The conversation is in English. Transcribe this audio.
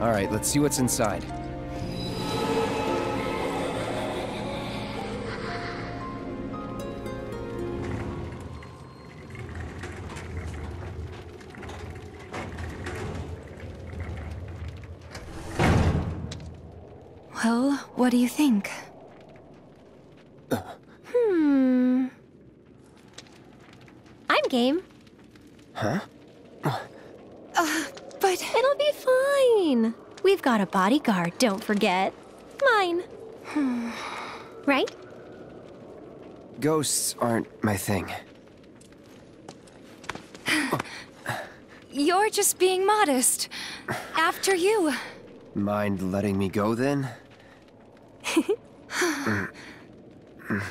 Alright, let's see what's inside. Well, what do you think? Hmm. I'm game. Huh? But It'll be fine. We've got a bodyguard, don't forget. Mine. right? Ghosts aren't my thing. you're just being modest. After you. Mind letting me go then? Mm. Mm.